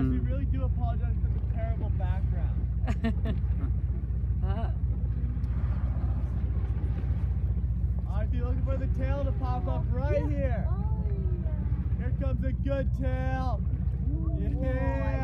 Yes, we really do apologize for the terrible background. Uh, I'd be looking for the tail to pop up right here. Oh, yeah. Here comes a good tail. Yeah.